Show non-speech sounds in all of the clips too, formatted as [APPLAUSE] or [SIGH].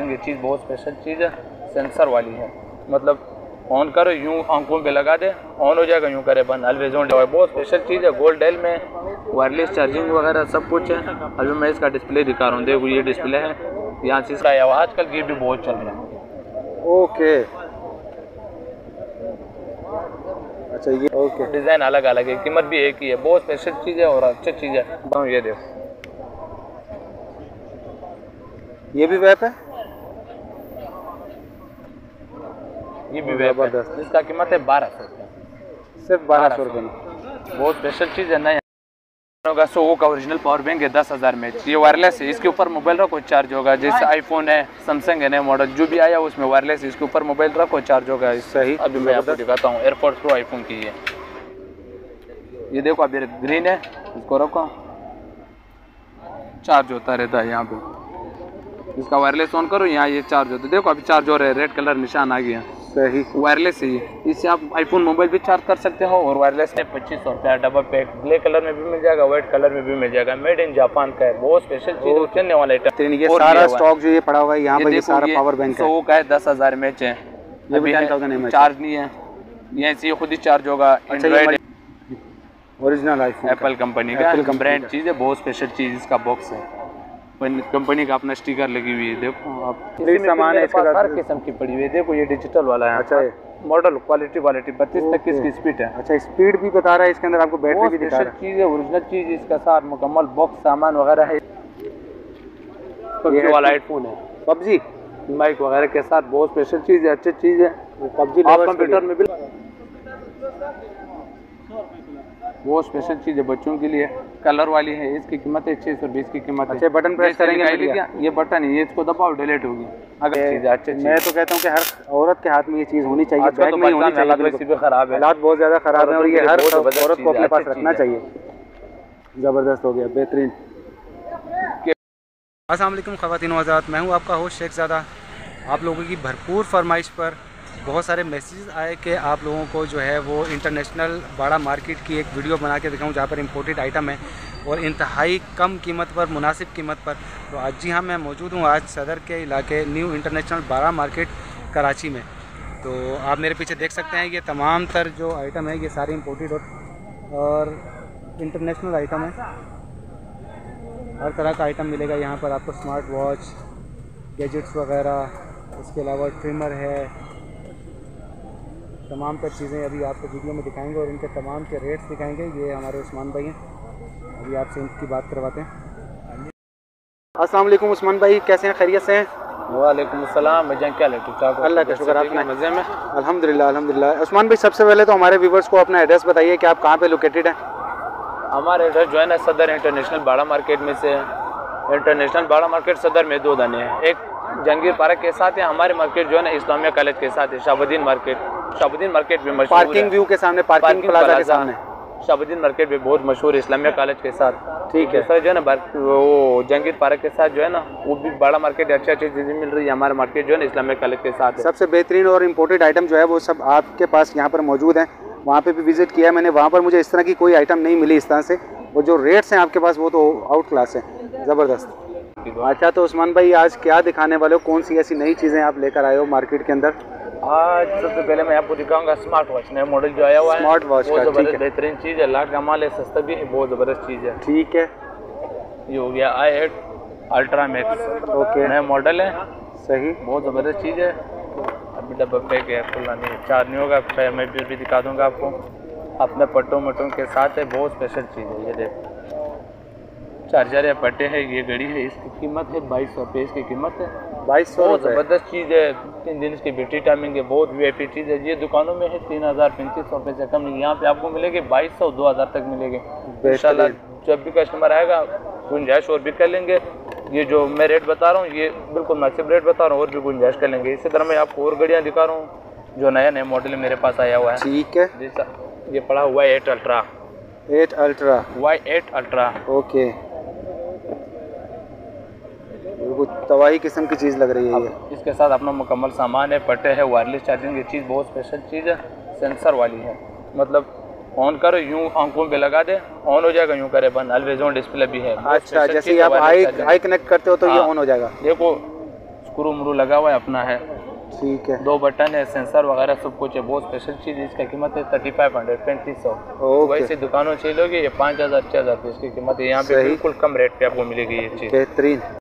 ये चीज़ बहुत स्पेशल चीज़ है सेंसर वाली है। मतलब ऑन करो यूँ आँखों पे लगा दे ऑन हो जाएगा यूँ करे बंद। अलवेज ऑन बहुत स्पेशल चीज़ है गोल्ड डेल में वायरलेस चार्जिंग वगैरह सब कुछ है। अभी मैं इसका डिस्प्ले दिखा रहा हूँ। देखो ये डिस्प्ले है। यहाँ से इसका आया आजकल ये भी बहुत चल रहा है। ओके अच्छा ये ओके डिज़ाइन अलग अलग है। कीमत भी एक ही है। बहुत स्पेशल चीज़ है और अच्छी चीज़ है। ये देखो। ये भी वेप है? ये भी है। ज़बरदस्त। इसका कीमत है बारह सौ रुपये। सिर्फ़ बारह सौ रुपये। में बहुत स्पेशल चीज़ है नया होगा सो वो का ओरिजिनल पावर बैंक है दस हज़ार में। ये वायरलेस है इसके ऊपर मोबाइल रखो चार्ज होगा। जैसे आईफोन है सैमसंग है नया मॉडल जो भी आया उसमें वायरलेस है इसके ऊपर मोबाइल रखो चार्ज होगा। सही अभी मैं आपको दिखाता हूँ एयरपोर्ट प्रो आईफोन की है ये देखो अभी ग्रीन है इसको रखो। चार्ज होता रहता है यहाँ पे। इसका वायरलेस ऑन करो यहाँ ये चार्ज होता है। देखो अभी चार्ज हो रहा है रेड कलर निशान आ गया। सही। वायरलेस है। ये इससे आप आईफोन मोबाइल भी चार्ज कर सकते हो और वायरलेस है पच्चीस सौ रुपया डबल पैक ब्लैक कलर में भी मिल जाएगा व्हाइट कलर में भी मिल जाएगा। मेड इन जापान का है। बहुत स्पेशल चीज़ चलने वाला आइटम ये सारा स्टॉक जो ये पड़ा हुआ है यहाँ पर सारा पावर बैंक है। सौ का है दस हज़ार एम एच है। ये अभी भी 10,000 mAh। चार्ज नहीं है। ये ऐसे ही खुद ही चार्ज होगा। Android original iPhone Apple company का। ब्रांड चीज़ है बहुत स्पेशल चीज़ इसका बॉक्स है। कंपनी का अपना स्टिकर लगी हुई है देखो आप। सामान है इसके। हर किस्म की पड़ी हुई है। देखो ये डिजिटल वाला है। अच्छा। मॉडल क्वालिटी क्वालिटी बत्तीस तक की इसकी स्पीड है। अच्छा स्पीड भी बता रहा है इसके अंदर आपको बैटरी भी दिखा रहा चीज़ है ओरिजिनल चीज़ इसका साथ मुकम्मल बॉक्स सामान वगैरह है। ये पबजी वाला हेडफोन है है। पबजी माइक वगैरह के साथ बहुत स्पेशल चीज़ है अच्छी चीज़ है। पबजी आप कंप्यूटर में भी वो स्पेशल चीज़ है बच्चों के लिए। कलर वाली है इसकी कीमत है छः सौ बीस की कीमत अच्छा, बटन जैसे करेंगे? ये बटन है ये इसको दबाओ डिलीट होगी। अगर अच्छी मैं तो कहता हूँ कि हर औरत के हाथ में ये चीज़ होनी चाहिए बैग तो खराब है। हालात बहुत ज़्यादा ख़राब है और ये हर औरत को अपने पास रखना चाहिए। ज़बरदस्त हो गया बेहतरीन। असलम ख़वान हज़रात मैं हूँ आपका होस्ट शेख ज़्यादा आप लोगों की भरपूर फरमाइश पर बहुत सारे मैसेज आए कि आप लोगों को जो है वो इंटरनेशनल बाड़ा मार्केट की एक वीडियो बना के दिखाऊँ जहाँ पर इम्पोर्टेड आइटम है और इंतहाई कम कीमत पर मुनासिब कीमत पर। तो आज जी हाँ मैं मौजूद हूँ आज सदर के इलाके new international Bara market Karachi में। तो आप मेरे पीछे देख सकते हैं ये तमाम तर जो आइटम है ये सारे इम्पोर्टेड और, और इंटरनेशनल आइटम है। हर तरह का आइटम मिलेगा यहाँ पर आपको स्मार्ट वॉच गैजेट्स वगैरह उसके अलावा ट्रिमर है तमाम तर चीज़ें अभी आपको वीडियो में दिखाएँगे और इनके तमाम के रेट्स दिखाएँगे। ये हमारे उस्मान भाई हैं। अभी आपसे इनकी बात करवाते हैं। अस्सलाम वालेकुम उस्मान भाई कैसे हैं? खैरियत से हैं? वालेकुम अस्सलाम भैया क्या ले ठीक ठाक अल्लाह का शुक्र, आप ठीक है, मज़े में? अल्हम्दुलिल्लाह अल्हम्दुलिल्लाह। उस्मान भाई सबसे पहले तो हमारे व्यूवर्स को अपना एड्रेस बताइए कि आप कहाँ पे लोकेटेड हैं? हमारे एड्रेस जो है ना सदर इंटरनेशनल बाड़ा मार्केट में से इंटरनेशनल बाड़ा मार्केट सदर में दो दाने हैं। एक जहांगीर पार्क के साथ है हमारे मार्केट जो है ना इस्लामिया कॉलेज के साथ है शाबुद्दीन मार्केट शाबुद्दीन मार्केट भी मशहूर पार्किंग व्यू के सामने पार्किंग पार्किंग प्लाजा के सामने। शाबुद्दीन मार्केट भी बहुत मशहूर है इस्लामिया कॉलेज के साथ। ठीक है। सर जो है ना वो जहांगीर पार्क के साथ जो है ना वो भी बड़ा मार्केट अच्छी अच्छी चीज़ें मिल रही है हमारे मार्केट जो है ना इस्लामिया कॉलेज के साथ सबसे बेहतरीन और इम्पोर्टेड आइटम जो है वो सब आपके पास यहाँ पर मौजूद हैं। वहाँ पे भी विज़िट किया मैंने। वहाँ पर मुझे इस तरह की कोई आइटम नहीं मिली इस तरह से। और जो रेट्स हैं आपके पास वो तो आउट क्लास है। ज़बरदस्त। अच्छा तो उस्मान भाई आज क्या दिखाने वाले हो? कौन सी ऐसी नई चीज़ें आप लेकर आए हो मार्केट के अंदर? आज सबसे पहले मैं आपको दिखाऊँगा स्मार्ट वॉच नया मॉडल जो आया हुआ है। स्मार्ट वॉच का, ठीक है। बेहतरीन चीज़ है लाख का माल है सस्ता भी है बहुत ज़बरदस्त चीज़ है। ठीक है। ये हो गया I eight ultra max okay. नया मॉडल है। सही। बहुत ज़बरदस्त चीज़ है। अभी डब्बा पैक है खुला नहीं चार नहीं होगा। मैं भी, भी दिखा दूँगा आपको। अपने पट्टों मट्टों के साथ है बहुत स्पेशल चीज़ है ये देखो। चार्जर है पट्टे है ये घड़ी है इसकी कीमत है बाईस सौ रुपये इसकी कीमत है। बाईस सौ बहुत ज़बरदस्त चीज़ है तीन दिन इसकी बैटरी टाइमिंग है बहुत वी आई चीज़ है ये दुकानों में है तीन हज़ार पैंतीस सौ रुपये से कम नहीं यहाँ पे आपको मिलेगी बाईस सौ दो हज़ार तक मिलेगी। इंशाल्लाह जब भी कस्टमर आएगा गुंजाइश और भी कर लेंगे। ये जो मैं रेट बता रहा हूँ ये बिल्कुल मुनासिब रेट बता रहा हूँ और भी गुंजाइश कर लेंगे। इसी तरह मैं आपको और गाड़ियाँ दिखा रहा हूँ जो नया नया मॉडल मेरे पास आया हुआ है। ठीक है। जैसा ये पड़ा हुआ है eight ultra eight ultra Y eight ultra okay. बिल्कुल तबाही किस्म की चीज़ लग रही है ये। इसके साथ अपना मुकम्मल सामान है पट्टे है वायरलेस चार्जिंग ये चीज़ बहुत स्पेशल चीज़ है सेंसर वाली है। मतलब ऑन करो यूँ आँखों पे लगा दे ऑन हो जाएगा यूँ करे बंद। अलवेज ऑन डिस्प्ले भी है। अच्छा जैसे ही है आप हाई हाई कनेक्ट करते हो तो ये हाँ। ऑन हो जाएगा। देखो स्क्रू उमरू लगा हुआ है अपना है। ठीक है। दो बटन है सेंसर वगैरह सब कुछ है बहुत स्पेशल चीज़ इसका कीमत है थर्टी फाइव हंड्रेड पैंतीस सौ। वैसे दुकानों से लोगे ये पाँच हज़ार छः हज़ार रुपये इसकी कीमत है। यहाँ पे बिल्कुल कम रेट पे आपको मिलेगी ये चीज़। बेहतरीन।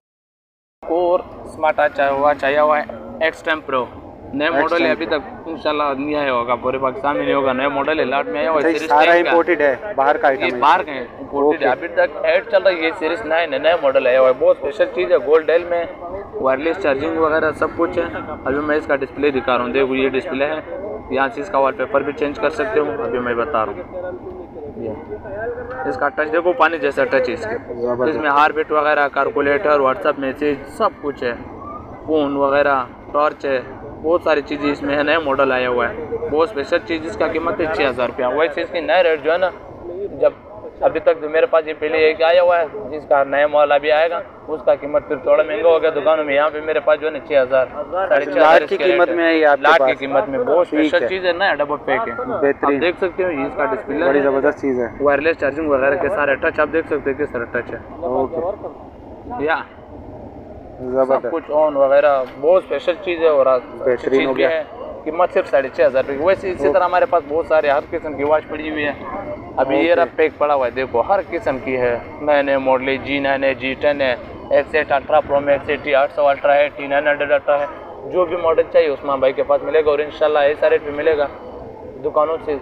और स्मार्ट आया हुआ चाहिए हुआ है एक्स टेम प्रो नया मॉडल है अभी तक इंशाल्लाह नहीं आया होगा पूरे पाकिस्तान में नहीं होगा नया मॉडल है लाट में आया हुआ अच्छा है सारा 10 का। इम्पोर्टेड है बाहर का आइटम है। बाहर का imported है। अभी तक एड चल रहा है ये सीरीज़ नाइन है नया मॉडल आया हुआ है बहुत स्पेशल चीज़ है गोल्ड डेल में वायरलेस चार्जिंग वगैरह सब कुछ है। अभी मैं इसका डिस्प्ले दिखा रहा हूँ देखो ये डिस्प्ले है यहाँ से इसका वॉलपेपर भी चेंज कर सकते हो अभी मैं बता रहा हूँ। ये इसका टच देखो पानी जैसा टच है इसके इसमें हार बीट वगैरह कैलकुलेटर व्हाट्सअप मैसेज सब कुछ है। फ़ोन वगैरह टॉर्च है। बहुत सारी चीज़ें इसमें है नया मॉडल आया हुआ है। बहुत स्पेशल चीज़ इसका कीमत है छः हज़ार रुपया। वैसे इसकी नया रेट जो है ना जब अभी तक जो मेरे पास ये पहले एक आया हुआ है जिसका नया मॉडल अभी आएगा उसका कीमत फिर थोड़ा महँगा हो गया दुकानों में यहाँ पे मेरे पास जो है ना छः हज़ार साढ़े छः लाख की कीमत में है। ये आपके लाख की कीमत में बहुत स्पेशल चीज़ है नया डबल पैक है। बेहतरीन। देख सकते हो इसका डिस्प्ले बड़ी ज़बरदस्त चीज़ है। वायरलेस चार्जिंग वगैरह के सारे टच आप देख सकते हो किस तरह टच है। ओके। या। सब कुछ ऑन वगैरह बहुत स्पेशल चीज़ है और बेहतरीन हो गया। है। कीमत सिर्फ़ साढ़े छः हज़ार रुपये वैसे इसी तरह हमारे पास बहुत सारे हर किस्म की वॉच पड़ी हुई है। अभी ये रहा पैक पड़ा हुआ है देखो हर किस्म की है। नए नए मॉडल जी नाइन है जी टेन है X eight ultra pro max है टी आठ सौ अल्ट्रा है टी नाइन हंड्रेड अल्ट्रा है। जो भी मॉडल चाहिए उस्मान भाई के पास मिलेगा और इंशाल्लाह ऐसा रेट पे मिलेगा। दुकानों से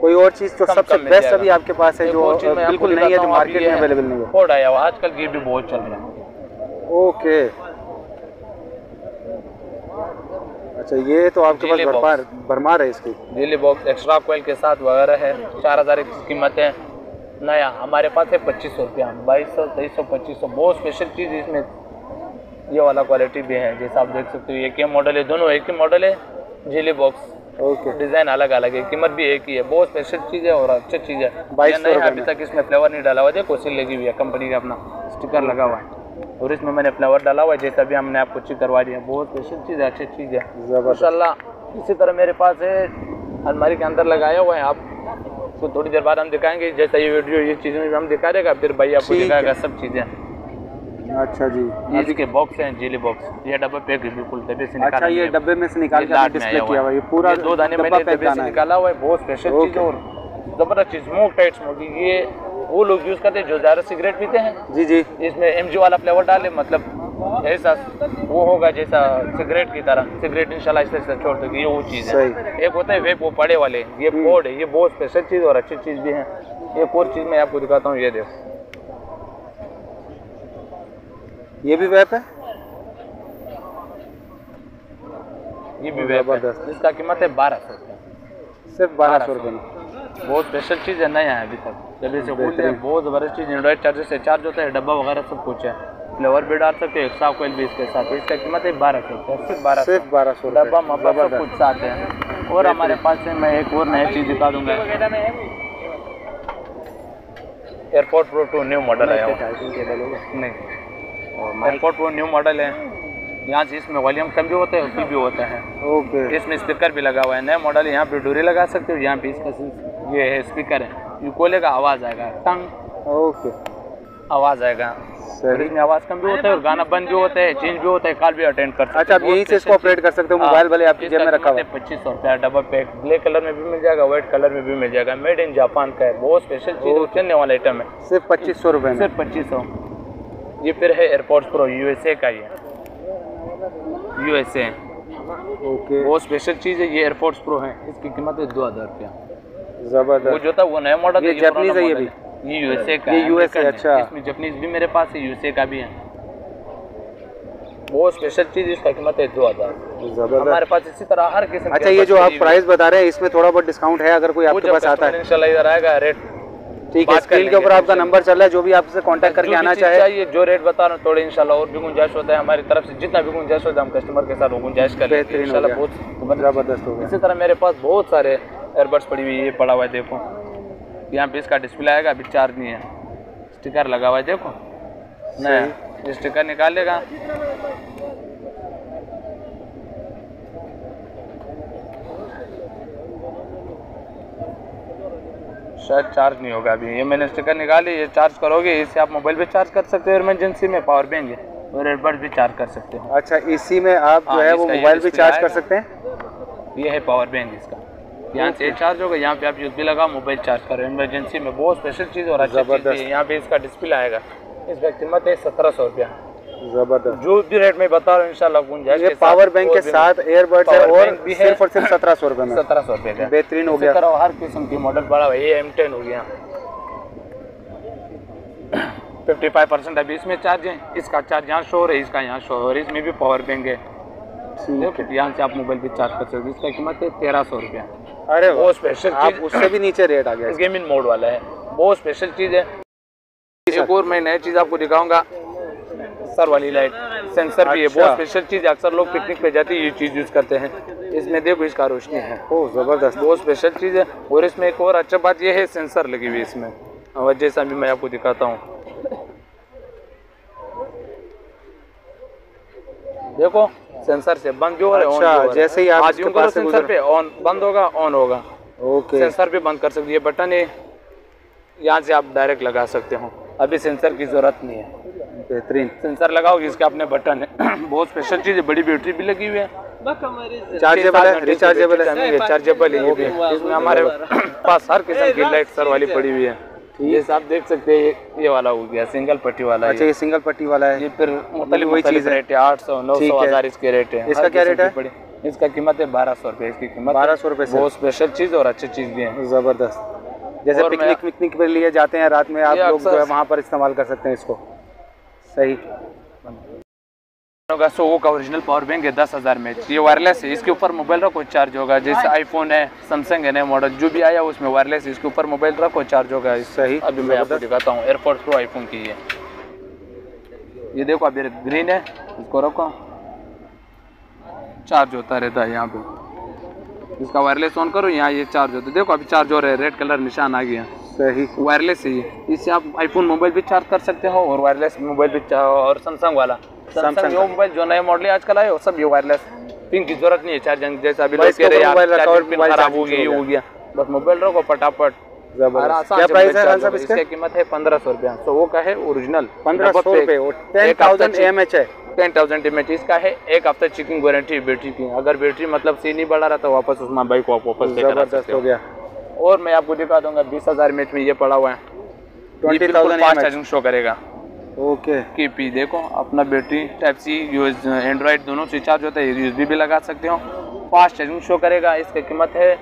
कोई और चीज़ तो सबसे बेस्ट अभी आपके पास है जो मैं बिल्कुल नहीं है जो मार्केट में अवेलेबल नहीं है। फोर्ड आया हुआ आजकल ये भी बहुत चल रहा है। ओके। अच्छा ये तो आपके पास Daily भरमार भरमार है इसकी? दिल्ली बॉक्स एक्स्ट्रा कोयल के साथ वगैरह है चार हज़ार की कीमत है। नया हमारे पास है पच्चीस सौ रुपया। बाईस सौ तेईस सौ पच्चीस सौ बहुत स्पेशल चीज़ इसमें। ये वाला क्वालिटी भी है जैसा आप देख सकते हो एक ही मॉडल है दोनों एक ही मॉडल है जिली बॉक्स ओके डिज़ाइन अलग अलग है कीमत भी एक ही है बहुत स्पेशल चीज़ है और अच्छी चीज़ है। बाईस अभी तक इसमें फ्लेवर नहीं डाला हुआ देखो सील लगी हुई है कंपनी का अपना स्टिकर लगा हुआ है। और इसमें मैंने फ्लेवर डाला हुआ है जैसा भी हमने आपको चेक करवा दिया। बहुत स्पेशल चीज़ है अच्छी चीज़ है। माशाल्लाह इसी तरह मेरे पास है अलमारी के अंदर लगाया हुआ है आप। तो थोड़ी देर बाद हम दिखाएँगे जैसा ये वीडियो ये चीज़ें भी हम दिखा देगा फिर भाई आपको दिखाएगा सब चीज़ें। अच्छा जी। ये इसके बॉक्स हैं जेली बॉक्स ये डब्बा पैक है बिल्कुल डब्बे से निकाला अच्छा ये डब्बे में से निकाल के डिस्प्ले किया हुआ है। ये पूरा दो दाने मैंने डब्बे से निकाला हुआ है बहुत स्पेशल चीज़ है और ज़बरदस्त चीज़ स्मोक टाइट स्मोक ये वो लोग यूज़ करते हैं जो ज़्यादा सिगरेट पीते हैं। जी जी। इसमें एमजी वाला फ्लेवर डाले मतलब ऐसा वो होगा जैसा सिगरेट की तरह। सिगरेट इंशाल्लाह इस तरह छोड़ दोगे ये वो चीज़ है। एक होता है वेप वो पड़े वाले। ये हम्म। कोड है ये बहुत स्पेशल चीज़ और अच्छी चीज़ भी है। एक और चीज़ मैं आपको दिखाता हूँ ये देखो। ये भी वेप है? ये भी वेप है। इसका कीमत है बारह सौ सिर्फ़ बारह सौ रुपये बहुत स्पेशल चीज़ है नया है अभी तक। जब खोलते बेहतरीन। हैं बहुत ज़बरदस्त चीज़ एंड्रॉइड चार्जर से चार्ज होता है डब्बा वगैरह सब कुछ है। फ्लेवर भी डाल सकते हो एक्स्ट्रा कोयल भी इसके साथ इसका कीमत है बारह सौ सिर्फ़ बारह सौ। सिर्फ़ बारह सौ डब्बा मब्बा सब कुछ साथ है। और हमारे पास से मैं एक और नया चीज़ दिखा दूँगा। Airport pro two new model आया है। नहीं। एयरपोर्ट प्रो न्यू मॉडल है। यहाँ से इसमें वॉल्यूम कम भी होता है और भी होता है। ओके इसमें स्पीकर भी लगा हुआ है। नया मॉडल यहाँ पे डोरी लगा सकते हो यहाँ पे इसका ये है स्पीकर है। ये कोले का आवाज़ आएगा। टंग। ओके। आवाज़ आएगा। सही। इसमें आवाज़ कम भी होता है और गाना बंद भी होता है चेंज भी होता है कॉल भी अटेंड कर सकते अच्छा आप यहीं से इसको ऑपरेट कर सकते हो मोबाइल भले आपकी जेब में रखा हुआ है पच्चीस सौ रुपया डबल पैक ब्लैक कलर में भी मिल जाएगा व्हाइट कलर में भी मिल जाएगा। मेड इन जापान का है। बहुत स्पेशल चीज़ चलने वाला आइटम है। सिर्फ़ पच्चीस सौ रुपये में। सिर्फ़ पच्चीस सौ। ये फिर है एयरपोर्ट्स प्रो यूएसए का ये। USA okay. बहुत स्पेशल चीज़ है ये एयरपोर्ट्स प्रो है। इसकी कीमत है दो हज़ार रुपया। वो जो था वो नया मॉडल ये है, है। ये। ये यूएसए का ये है। अच्छा। इसमें जापानीज भी मेरे पास है यूएसए का भी है। बहुत स्पेशल चीज़ इसका कीमत है दो हज़ार। ज़बरदस्त। हमारे पास इसी तरह हर किस्म अच्छा ये जो आप प्राइस बता रहे हैं इसमें थोड़ा बहुत डिस्काउंट है अगर कोई आपके पास आता है। इंशाल्लाह इधर आएगा रेट ठीक है स्क्रीन के ऊपर आपका नंबर चल रहा है जो भी आपसे कांटेक्ट करके आना चाहे। चाहिए जो रेट बता रहा हूँ थोड़े इंशाल्लाह और भी गुंजाइश होता है हमारी तरफ़ से जितना भी गुंजाइश होता है हम कस्टमर के साथ वो गुंजाइश कर इंशाल्लाह बहुत ज़बरदस्त हो गया। इसी तरह मेरे पास बहुत सारे एयरबड्स पड़ी हुई है पड़ा हुआ है देखो। यहाँ पे इसका डिस्प्ले आएगा अभी चार्ज नहीं है। स्टिकर लगा हुआ है देखो। नया ये स्टिकर निकालेगा। शायद चार्ज नहीं होगा अभी। ये मैंने स्टिकर निकाली ये चार्ज करोगे इससे आप मोबाइल पे चार्ज कर सकते हो इमरजेंसी में पावर बैंक है और एयरबड भी चार्ज कर सकते हो। अच्छा इसी में आप जो हाँ, है वो मोबाइल भी चार्ज कर सकते हैं? ये है पावर बैंक इसका। यहाँ से चार्ज होगा यहाँ पे आप यूज़ भी लगा मोबाइल चार्ज करो। इमरजेंसी में बहुत स्पेशल चीज़ और ज़बरदस्त। यहाँ पे इसका डिस्प्ले आएगा। इसका कीमत है सत्रह सौ रुपया। ज़बरदस्त। जो भी रेट में बता रहा हूँ इंशाल्लाह गुंजाइश ये पावर बैंक के साथ एयरबड्स है और भी है। सिर्फ़ और सिर्फ़ सत्रह सौ रुपए में। सत्रह सौ रुपये का। बेहतरीन हो गया। हर किस्म की मॉडल पड़ा हुआ है ये एम टेन हो गया। फिफ्टी फाइव परसेंट अभी इसमें चार्ज है। इसका चार्ज यहाँ शो हो इसका यहाँ शो हो इसमें भी पावर बैंक है। यहाँ से आप मोबाइल भी चार्ज कर सकते हो। इसका कीमत है तेरह सौ रुपया। अरे वो स्पेशल आप चीज़ उससे भी नीचे रेट आ गया इसका। गेमिंग मोड वाला है। बहुत स्पेशल चीज़ है। एक और मैं नई चीज़ आपको दिखाऊँगा। सर वाली लाइट सेंसर भी है। अच्छा। बहुत स्पेशल चीज़ है। अक्सर लोग पिकनिक पे जाते हैं ये चीज़ यूज़ करते हैं। इसमें देखो इसका रोशनी है। ओह ज़बरदस्त। बहुत स्पेशल चीज़ है। और इसमें एक और अच्छा बात ये है सेंसर लगी हुई है इसमें। और जैसा भी मैं आपको दिखाता हूँ। देखो। सेंसर से बंद भी हो रहा है अच्छा, ऑन भी हो। रहा है जैसे ही आप यूँ करो पास सेंसर पे ऑन बंद होगा ऑन होगा। ओके। सेंसर भी बंद कर सकते ये बटन है यहाँ से आप डायरेक्ट लगा सकते हो। अभी सेंसर की ज़रूरत नहीं है। बेहतरीन। सेंसर लगाओगे इसके अपने बटन है। [COUGHS] बहुत स्पेशल चीज़ है बड़ी बैटरी भी लगी हुई है। चार्जेबल है रिचार्जेबल है रिचार्जेबल है। ये भी इसमें हमारे पास हर किस्म [LAUGHS] की लाइट सर वाली पड़ी हुई है। ये आप देख सकते हैं ये- वाला हो गया सिंगल पट्टी वाला अच्छा ये। सिंगल पट्टी वाला है। ये फिर मतलब वही चीज़ रेट है आठ सौ नौ सौ हज़ार इसके रेट है। इसका क्या रेट है? की इसका कीमत है बारह सौ रुपये इसकी कीमत बारह सौ रुपये से। बहुत स्पेशल चीज़ और अच्छी चीज़ भी है। ज़बरदस्त। जैसे पिकनिक विकनिक पर लिए जाते हैं रात में आप लोग वहाँ पर इस्तेमाल कर सकते हैं इसको। सही। होगा सो का ओरिजिनल पावर बैंक है दस हज़ार में। ये वायरलेस है इसके ऊपर मोबाइल रखो चार्ज होगा। जैसे आईफोन है सैमसंग है नए मॉडल जो भी आया उसमें वायरलेस है इसके ऊपर मोबाइल रखो चार्ज होगा सही अभी मैं आपको दिखाता हूँ एयरपोर्ट प्रो आईफोन की है ये देखो अभी ग्रीन है इसको रखो। चार्ज होता रहता है यहाँ पे। इसका वायरलेस ऑन करो यहाँ ये चार्ज होता है। देखो अभी चार्ज हो रहा है रेड कलर निशान आ गया। सही। वायरलेस है ये। इससे आप आईफोन मोबाइल भी चार्ज कर सकते हो और वायरलेस मोबाइल भी और सैमसंग वाला। सैमसंग जो मोबाइल जो नए मॉडल आजकल आए सब ये वायरलेस पिन की ज़रूरत नहीं है चार्जिंग जैसा अभी लोग कह रहे हैं खराब हो गया ये हो गया। बस मोबाइल रखो फटाफट। क्या प्राइस है साहब। इसके कीमत है पंद्रह सौ रुपया तो वो का है ओरिजिनल पंद्रह सौ रुपये टेन थाउज़ेंड एम एच है। टेन थाउज़ेंड एम एच इसका है एक हफ़्ता चेकिंग वारंटी बैटरी की। अगर बैटरी मतलब सी नहीं बढ़ा रहा तो वापस उसमें बाइक को आप वापस ज़बरदस्त हो गया। और मैं आपको दिखा दूँगा बीस हज़ार एम में ये पड़ा हुआ है। ये 20,000 बिल्कुल फास्ट चार्जिंग शो करेगा। ओके। की पी देखो अपना battery type C US Android दोनों से चार्ज होता है यूएसबी भी लगा सकते हो। फास्ट चार्जिंग शो करेगा इसकी कीमत है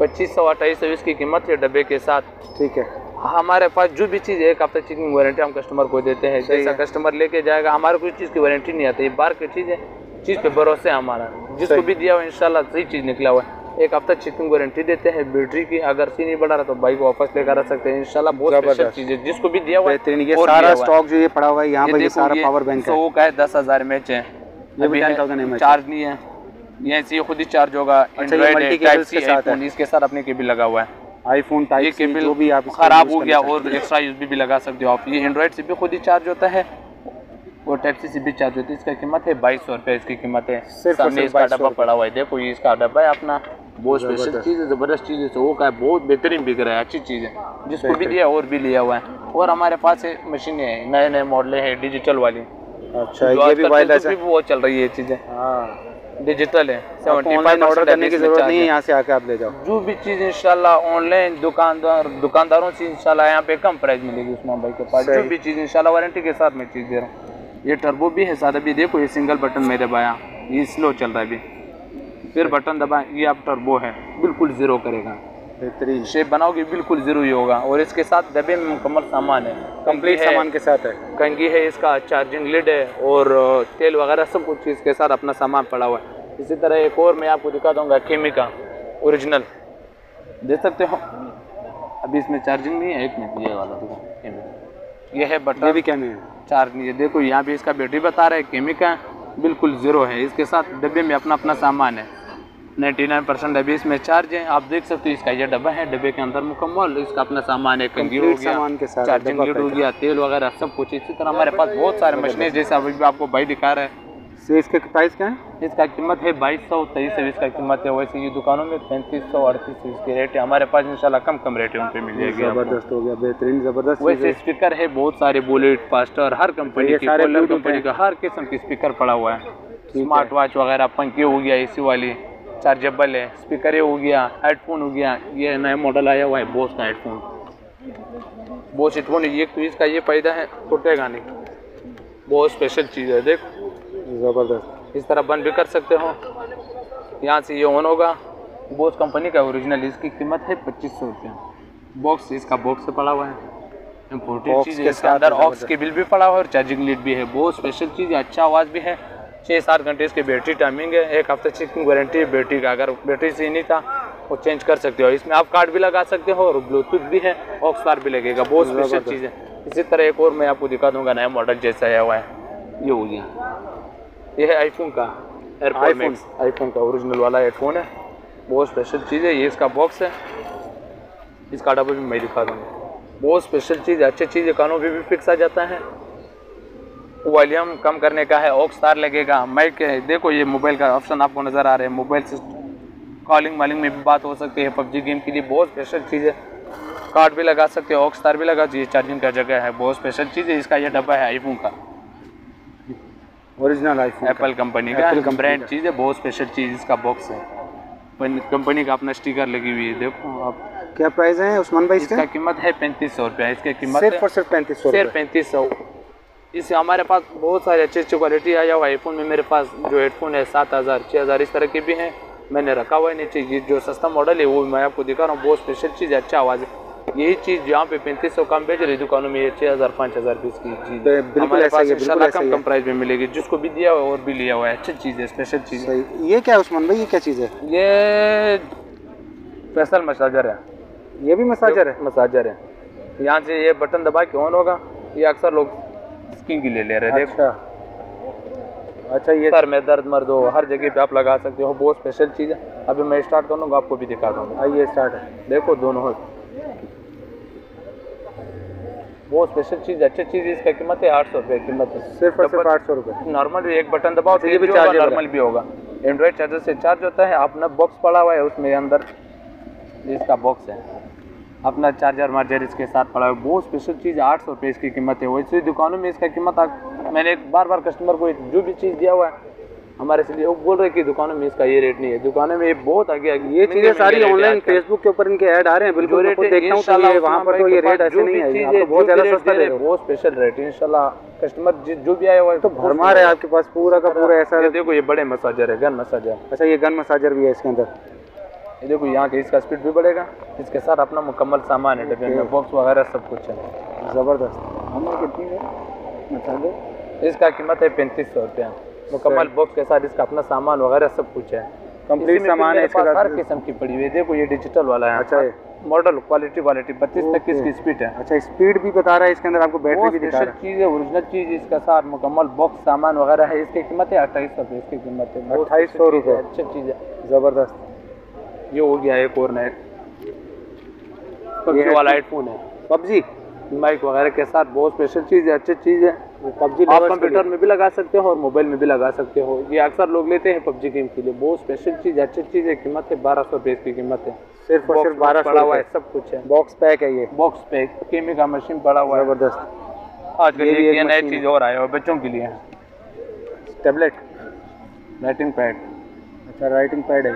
पच्चीस सौ अट्ठाईस सौ इसकी कीमत है डब्बे के साथ। ठीक है। हमारे पास जो भी चीज़ है एक हफ़्ता चेकिंग वारंटी हम कस्टमर को देते हैं। सही जैसा कस्टमर लेके जाएगा हमारे कोई चीज़ की वारंटी नहीं आती। ये बाहर की चीज़ है चीज़ पे भरोसे है हमारा। जिसको भी दिया हुआ इंशाल्लाह सही चीज़ निकला हुआ है। एक हफ़्ता चेकिंग वारंटी देते हैं बैटरी की अगर सी नहीं बढ़ा रहा तो बाइक वापस लेकर आ सकते हैं। इंशाल्लाह बहुत स्पेशल ज़बरदस्त। चीज़ है जिसको भी दिया हुआ है बेहतरीन ये सारा। स्टॉक जो ये पड़ा हुआ है यहाँ ये पर सारा पावर बैंक है। सौ का है दस हज़ार एम एच है भी अभी 10,000 mAh। चार्ज नहीं है। ये से खुद ही चार्ज होगा। एंड्रॉइड है। इसके साथ अपने केबल लगा हुआ है। आईफोन टाइप सी केबल भी आप खराब हो गया और एक्स्ट्रा यूएसबी भी लगा सकते हो आप। ये एंड्रॉइड से भी खुद ही चार्ज होता है। और टाइप सी भी चार्ज होती है इसका कीमत है बाईस सौ रुपये इसकी कीमत है। सिर्फ़ सामने इसका डब्बा पड़ा हुआ है देखो ये इसका डब्बा है अपना। बहुत स्पेशल। चीज़ है ज़बरदस्त चीज़ है तो वो का है बहुत बेहतरीन बिक रहा है अच्छी चीज़ है। जिसको भी। दिया और भी लिया हुआ है। और हमारे पास है मशीनें हैं नए नए मॉडल हैं डिजिटल वाली। अच्छा ये भी वायरलेस है। चल रही है ये चीज़ें। हाँ। डिजिटल है ऑनलाइन ऑर्डर करने की ज़रूरत नहीं है यहाँ से आके आप ले जाओ। जो भी चीज़ इंशाल्लाह ऑनलाइन दुकानदार दुकानदारों से इंशाल्लाह यहाँ पे कम प्राइस मिलेगी उस्मान भाई के पास। जो भी चीज़ इंशाल्लाह वारंटी के साथ मैं चीज़ दे रहा हूँ। ये टर्बो भी है साथ अभी देखो ये सिंगल बटन मेरे दबाया ये स्लो चल रहा है अभी। फिर बटन दबाएँ ये आप टर्बो है बिल्कुल ज़ीरो करेगा। बेहतरीन। शेप बनाओगे बिल्कुल ज़ीरो ही होगा। और इसके साथ डब्बे में मुकम्मल सामान है। कंप्लीट सामान के साथ है। कंघी है इसका चार्जिंग लिड है और तेल वगैरह सब कुछ इसके साथ अपना सामान पड़ा हुआ है। इसी तरह एक और मैं आपको दिखा दूँगा केमिका ओरिजिनल देख सकते हो। अभी इसमें चार्जिंग नहीं है एक मिनट ये वाला ये है ये बटन भी क्या में है। चार्ज नहीं है। देखो यहाँ भी इसका बैटरी बता रहा है केमिका बिल्कुल ज़ीरो है। इसके साथ डब्बे में अपना अपना सामान है। 99 परसेंट अभी इसमें चार्ज है। आप देख सकते हो इसका ये डब्बा है डब्बे के अंदर मुकम्मल। इसका अपना सामान है हो सामान के साथ चार्जिंग हो गया तेल वगैरह सब कुछ। इसी तरह हमारे पास बहुत सारे मशीनें जैसे अभी आपको भाई दिखा रहे है से इसके प्राइस क्या है? इसका कीमत है बाईस सौ तेईस सौ इसका कीमत है वैसे ये दुकानों में पैंतीस सौ अड़तीस सौ इसके रेट है। हमारे पास इंशाल्लाह कम कम रेट है उन पे मिल जाएगी ज़बरदस्त हो गया बेहतरीन ज़बरदस्त वैसे। स्पीकर है। बहुत सारे बुलेट फास्टर हर कंपनी ये की कंपनी का हर किस्म की स्पीकर पड़ा हुआ है। स्मार्ट वॉच वगैरह पंखे हो गया एसी वाली चार्जेबल है। स्पीकर हो गया हेडफोन हो गया ये नया मॉडल आया हुआ है बोस का हेडफोन बोस हेडफोन एक तो इसका ये फ़ायदा है टूटेगा नहीं। बहुत स्पेशल चीज़ है देख। ज़बरदस्त। इस तरह बंद भी कर सकते हो। यहाँ से ये ऑन होगा। बोस कंपनी का ओरिजिनल इसकी कीमत है पच्चीस सौ रुपया। बॉक्स इसका बॉक्स से पड़ा हुआ है। इम्पोर्टेड चीज़ के इसके अंदर ऑक्स केबल भी पड़ा हुआ है और चार्जिंग लीड भी है। बहुत स्पेशल चीज़ है अच्छा आवाज़ भी है। छः सात घंटे इसकी बैटरी टाइमिंग है। एक हफ़्ते चेकिंग वारंटी है बैटरी का अगर बैटरी से नहीं था वो चेंज कर सकते हो। इसमें आप कार्ड भी लगा सकते हो और ब्लूटूथ भी है ऑक्स तार भी लगेगा। बहुत स्पेशल चीज़ है। इसी तरह एक और मैं आपको दिखा दूँगा नया मॉडल जैसा आया हुआ है। ये हो गया। ये है आईफोन का iPhone। आईफोन का ओरिजिनल वाला हेडफोन है। बहुत स्पेशल चीज़ है। ये इसका बॉक्स है। इसका डब्बा भी मैं दिखा दूँगा। बहुत स्पेशल चीज़ है। अच्छी चीज़ है। कानों भी फिक्स आ जाता है। वॉल्यूम कम करने का है। ऑक्स तार लगेगा। माइक है। देखो ये मोबाइल का ऑप्शन आपको नज़र आ रहा है। मोबाइल से कॉलिंग वालिंग में भी बात हो सकती है। पबजी गेम के लिए बहुत स्पेशल चीज़ है। कार्ड भी लगा सकते हो। ऑक्स तार भी लगा। चाहिए चार्जिंग का जगह है। बहुत स्पेशल चीज़ है। इसका यह डब्बा है आईफोन का। ओरिजिनल आईफोन एप्पल कंपनी का। ब्रांड चीज़ है बहुत स्पेशल चीज़ इसका बॉक्स है। कंपनी का अपना स्टिकर लगी हुई है देखो आप। क्या प्राइस है? उस्मान भाई इसका? इसका कीमत है पैंतीस सौ रुपया। इसकी कीमत सिर्फ़ और सिर्फ़ पैंतीस सौ सिर्फ़ पैंतीस सौ। इससे हमारे पास बहुत सारे अच्छी अच्छी क्वालिटी आया हुआ आईफोन में मेरे पास जो हेडफोन है सात हज़ार छः हज़ार इस तरह के भी हैं। मैंने रखा हुआ है नीचे। ये जो सस्ता मॉडल है वो मैं आपको दिखा रहा हूँ। बहुत स्पेशल चीज़ है अच्छा आवाज़ है। यही चीज़ यहाँ पे पैंतीस सौ कम बेच रही दुकानों में ये छः हज़ार पाँच हज़ार पीस की चीज़। बिल्कुल ऐसा ही बिल्कुल ऐसा कम कम प्राइस में मिलेगी। जिसको भी दिया हुआ है और भी लिया हुआ है अच्छी चीज़ है स्पेशल चीज़ है। ये क्या है उस्मान भाई ये क्या चीज़ है? ये स्पेशल मसाजर है। ये भी मसाजर है? मसाजर है। यहाँ से ये बटन दबा के ऑन होगा। ये अक्सर लोग स्किन के लिए ले रहे हैं देखो। अच्छा। अच्छा ये सर में दर्द मर्द हो हर जगह पे आप लगा सकते हो। बहुत स्पेशल चीज़ है। अभी मैं स्टार्ट कर लूँगा आपको भी दिखा दूँगा। आइए स्टार्ट है। देखो दोनों। बहुत स्पेशल चीज़ अच्छी चीज़ इसका कीमत है आठ सौ रुपये कीमत है। सिर्फ़ और सिर्फ़ आठ सौ रुपये। नॉर्मल एक बटन दबाओ अच्छा, ये भी है। नॉर्मल भी होगा। एंड्रॉइड चार्जर से चार्ज होता है अपना बॉक्स पड़ा हुआ है उसमें अंदर इसका बॉक्स है। अपना चार्जर मार्जर इसके साथ पड़ा हुआ है। बहुत स्पेशल चीज़ आठ सौ रुपये इसकी कीमत है। वैसे दुकानों में इसका कीमत मैंने एक बार बार कस्टमर को जो भी चीज़ दिया हुआ है हमारे से लिए वो बोल रहे कि दुकानों में इसका ये रेट नहीं है। दुकानों में ये बहुत आगे आगे ये चीज़ें सारी ऑनलाइन फेसबुक के ऊपर इनके ऐड आ रहे हैं। बिल्कुल खुद देखता हूँ तो ये वहाँ पर तो ये रेट ऐसे नहीं है। तो बहुत ज़्यादा सस्ता दे रहे हो। बहुत स्पेशल रेट है इंशाल्लाह। कस्टमर जो भी आया हुआ है तो भरमार है आपके पास पूरा का पूरा ऐसा देखो ये बड़े मसाजर है गन मसाजर अच्छा ये गन मसाजर भी है इसके अंदर। ये देखो यहाँ के इसका स्पीड भी बढ़ेगा। इसके साथ अपना मुकम्मल सामान है डब्बे में बॉक्स वगैरह सब कुछ है। ज़बरदस्त। हमें कितनी है? मसाजर इसका कीमत है पैंतीस सौ रुपया। मुकम्मल बॉक्स के साथ इसका अपना सामान वगैरह सब कुछ है। कंप्लीट सामान है इसके हर किस्म की पड़ी हुई है। देखो ये डिजिटल वाला है। अच्छा मॉडल क्वालिटी क्वालिटी बत्तीस तक की इसकी स्पीड है। अच्छा स्पीड भी बता रहा है इसके अंदर आपको बैटरी भी दिखा रहा चीज़ है ओरिजिनल चीज़ इसका साथ मुकम्मल बॉक्स सामान वगैरह है। इसकी कीमत है अट्ठाईस सौ रुपये इसकी कीमत है। अट्ठाईस 2800 special चीज़ है, रुपये। अच्छी चीज़ है। है ज़बरदस्त। ये हो गया एक और नया। पबजी वाला हेडफोन है। पबजी? माइक वगैरह के साथ बहुत स्पेशल चीज़ है अच्छी चीज़ है। पबजी आप कंप्यूटर में भी लगा सकते हो और मोबाइल में भी लगा सकते हो। ये अक्सर लोग लेते हैं पबजी गेम के लिए। बहुत स्पेशल चीज़ अच्छी चीज़ है। कीमत है बारह सौ रुपये इसकी कीमत है। सिर्फ़ और सिर्फ़ बारह पड़ा हुआ है सब कुछ है। बॉक्स पैक है ये। बॉक्स पे केमी का मशीन पड़ा हुआ है। ज़बरदस्त। आजकल ये नई चीज़ और आया है बच्चों के लिए। टेबलेट राइटिंग पैड अच्छा राइटिंग पैड है।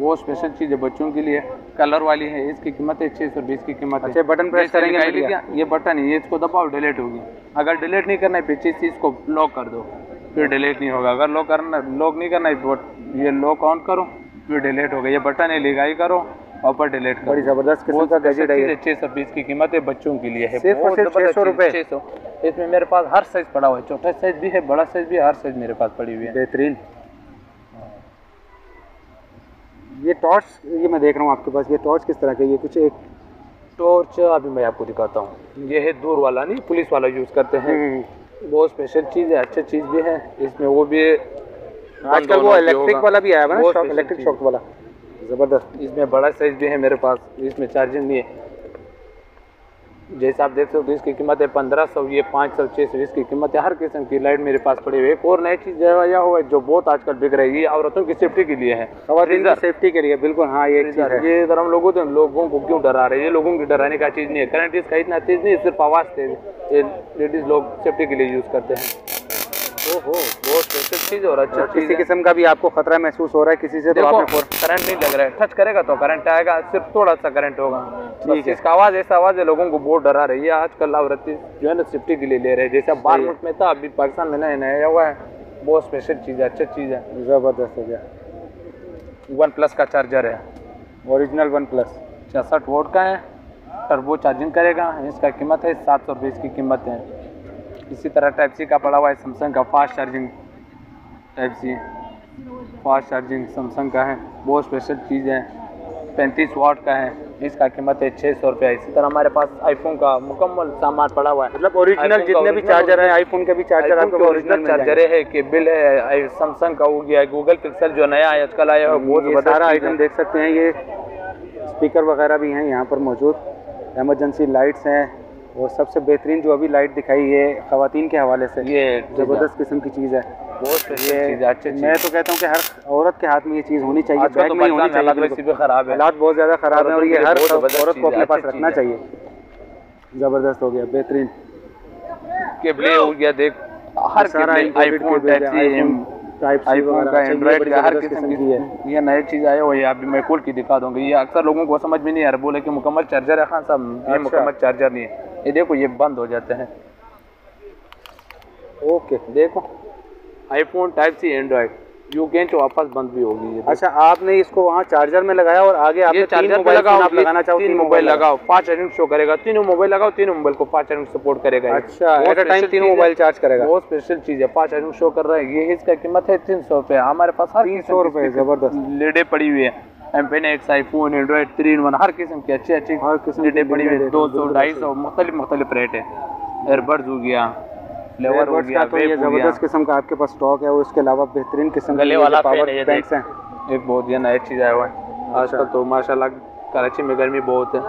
वो स्पेशल चीज़ है बच्चों के लिए। कलर वाली है इसकी कीमत है छः सौ बीस की कीमत है। अच्छा, बटन प्रेस करेंगे ये बटन है ये इसको दबाओ डिलीट होगी। अगर डिलीट नहीं करना है पीछे से इसको लॉक कर दो फिर डिलीट नहीं होगा। अगर लॉक करना लॉक नहीं करना है तो ये लॉक ऑन करो फिर डिलीट होगा। ये बटन है लिगाई करो और पर डिलीट करो। बड़ी ज़बरदस्त किस्म का गैजेट है ये। छः सौ बीस की कीमत है बच्चों के लिए है। सिर्फ़ और सिर्फ़ 600 रुपए। छः सौ। इसमें मेरे पास हर साइज़ पड़ा हुआ है छोटा साइज़ भी है बड़ा साइज़ भी हर साइज़ मेरे पास पड़ी हुई है। बेहतरीन। ये टॉर्च ये मैं देख रहा हूँ आपके पास ये टॉर्च किस तरह का ये कुछ एक टॉर्च अभी मैं आपको दिखाता हूँ। ये है दूर वाला नहीं पुलिस वाला यूज़ करते हैं। बहुत स्पेशल चीज़ है अच्छी चीज़ भी है। इसमें वो भी आजकल वो इलेक्ट्रिक वाला भी आया हुआ है ना इलेक्ट्रिक। शॉक वाला। ज़बरदस्त। इसमें बड़ा साइज़ भी है मेरे पास इसमें चार्जिंग नहीं है। जैसे आप देख सकते हो इसकी कीमत है पंद्रह सौ ये पाँच सौ छः सौ इसकी कीमत है हर किस्म की लाइट मेरे पास पड़ी हुई है। एक और नई चीज़ जो है यह हुआ है जो बहुत आजकल बिक रही है औरतों की सेफ्टी के लिए है। सेफ्टी के लिए बिल्कुल हाँ ये चीज़ है। ये अगर हम लोगों तो लोगों को क्यों डरा रहे हैं? ये लोगों की डराने का चीज़ नहीं है। करंट इसका इतना तेज नहीं है सिर्फ़ आवाज़ तेज ये लेडीज़ लोग सेफ्टी के लिए यूज़ करते हैं। ओहो बहुत स्पेशल चीज़ और अच्छा किसी किस्म का भी आपको खतरा महसूस हो रहा है किसी से तो आपने करंट नहीं लग रहा है। टच करेगा तो करंट आएगा सिर्फ़ थोड़ा सा करंट होगा। ठीक है। इसका आवाज़ ऐसा आवाज़ है लोगों को बहुत डरा रही है। आजकल औरतें जो है ना सेफ्टी के लिए ले रहे हैं। जैसे बार मुल्क में था अभी पाकिस्तान में नया नया हुआ है। बहुत स्पेशल चीज़ है अच्छा चीज़ है। ज़बरदस्त हो गया। वन प्लस का चार्जर है। ओरिजिनल वन प्लस छियासठ वोट का है। टर्बो चार्जिंग करेगा। इसका कीमत है सात सौ रुपये इसकी कीमत है। इसी तरह टाइप सी का पड़ा हुआ है सैमसंग का fast charging type C fast charging Samsung का है। बहुत स्पेशल चीज़ है। पैंतीस वाट का है। इसका कीमत है छः सौ रुपया। इसी तरह हमारे पास आईफोन का मुकम्मल सामान पड़ा हुआ है। मतलब ओरिजिनल जितने भी चार्जर हैं आईफोन के भी चार्जर आपके ओरिजिनल चार्जर है केबल है सैमसंग का हो गया है गूगल पिक्सल जो नया है आजकल आया है बहुत सारा आइटम देख सकते हैं ये स्पीकर वगैरह भी हैं यहाँ पर मौजूद। एमरजेंसी लाइट्स हैं। और सबसे बेहतरीन जो अभी लाइट दिखाई ये खातन के हवाले से ये ज़बरदस्त किस्म की चीज़ है। बहुत है अच्छी मैं तो कहता हूँ कि हर औरत के हाथ में ये चीज़ होनी चाहिए बैग तो में होनी चाहिए ख़राब है। हालात बहुत ज़्यादा ख़राब हैं और ये हर औरत को अपने पास रखना चाहिए। ज़बरदस्त हो गया बेहतरीन। केबले हो गया देख हर सारा आईफोन है, आईफोन का ये एंड्रॉइड का हर किस्म किस्म की ये नई चीज़ हुई है अभी मैं खोल के दिखा दूँगा। ये अक्सर लोगों को समझ में नहीं आ रहा बोले की मुकम्मल चार्जर है। खान साहब ये अच्छा। मुकम्मल चार्जर नहीं है। ये देखो ये बंद हो जाते हैं। ओके देखो। IPhone type C Android you can तो वापस बंद भी होगी अच्छा आपने इसको वहाँ चार्जर में लगाया और आगे आपने चार्जर मोबाइल लगाओ आप लगाना चाहो तीन मोबाइल लगाओ। पाँच चार्जिंग शो करेगा तीनों मोबाइल लगाओ तीनों मोबाइल को पाँच चार्जिंग सपोर्ट करेगा अच्छा एट टाइम तीनों मोबाइल चार्ज करेगा। बहुत स्पेशल चीज़ है पाँच चार्जिंग शो कर रहा है ये इसका कीमत है तीन सौ रुपये। हमारे पास हर तीन सौ की रुपये ज़बरदस्त। लेडे पड़ी हुई है। M X iPhone Android three in one हर किस्म की अच्छी अच्छी हर किस्म लेडे पड़ी हुई है। दो सौ ढाई सौ मुख्तलिफ़ मुख्तलिफ़ रेट है। एयरबड्स हो गया फ्लेवर हो गया तो ये हो ज़बरदस्त किस्म का आपके पास स्टॉक है और उसके अलावा बेहतरीन किस्म गले वाला पावर है बैंक्स हैं। एक बहुत ये नया चीज़ आया हुआ है। आजकल तो माशाल्लाह कराची में गर्मी बहुत है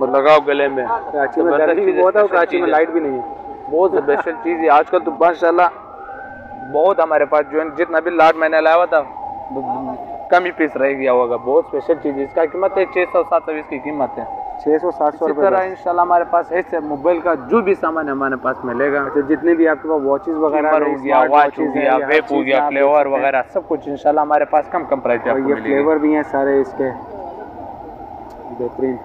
तो लगाओ गले में। कराची में गर्मी भी बहुत है और कराची में लाइट भी नहीं है। बहुत स्पेशल [LAUGHS] चीज़ है। आजकल तो माशाल्लाह बहुत हमारे पास जो है जितना भी लाट मैंने लाया हुआ था कम ही पीस रह गया होगा। बहुत स्पेशल चीज़ है। इसका कीमत है छः सौ सात सौ इसकी कीमत है। छः सौ सात सौ तरह इंशाल्लाह हमारे पास ऐसे मोबाइल का जो भी सामान हमारे पास मिलेगा। अच्छा जितने भी आपके पास वॉचेस वगैरह हो गया वॉच हो गया वेप हो गया फ्लेवर वगैरह सब कुछ इंशाल्लाह हमारे पास कम कम प्राइस ये फ्लेवर भी हैं सारे इसके। बेहतरीन।